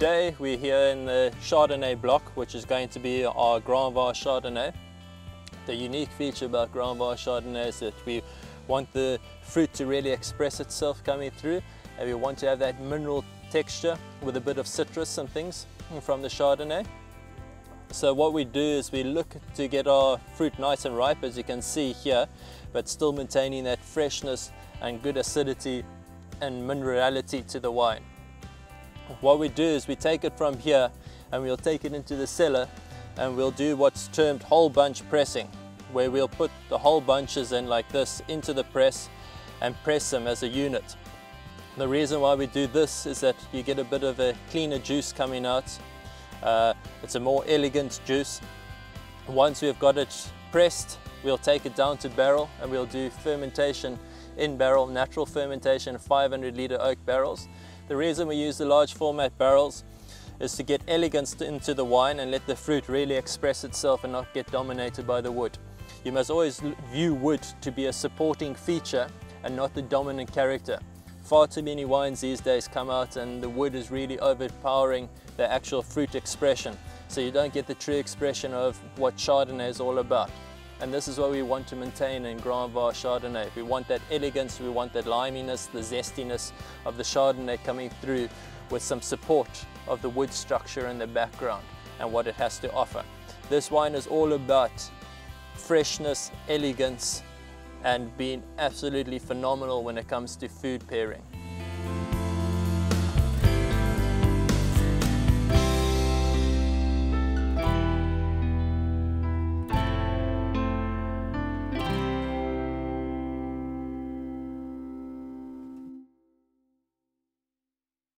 we're here in the Chardonnay block, which is going to be our Grand Vin Chardonnay. The unique feature about Grand Vin Chardonnay is that we want the fruit to really express itself coming through and we want to have that mineral texture with a bit of citrus and things from the Chardonnay. So what we do is we look to get our fruit nice and ripe as you can see here, but still maintaining that freshness and good acidity and minerality to the wine. What we do is we take it from here and we'll take it into the cellar and we'll do what's termed whole bunch pressing, where we'll put the whole bunches in like this into the press and press them as a unit. The reason why we do this is that you get a bit of a cleaner juice coming out uh, it's a more elegant juice. Once we've got it pressed, we'll take it down to barrel and we'll do fermentation in barrel, natural fermentation, 500 litre oak barrels. The reason we use the large format barrels is to get elegance into the wine and let the fruit really express itself and not get dominated by the wood. You must always view wood to be a supporting feature and not the dominant character. Far too many wines these days come out and the wood is really overpowering the actual fruit expression. So you don't get the true expression of what Chardonnay is all about. And this is what we want to maintain in Grand Vin Chardonnay. We want that elegance, we want that liminess, the zestiness of the Chardonnay coming through with some support of the wood structure in the background and what it has to offer. This wine is all about freshness, elegance, and being absolutely phenomenal when it comes to food pairing.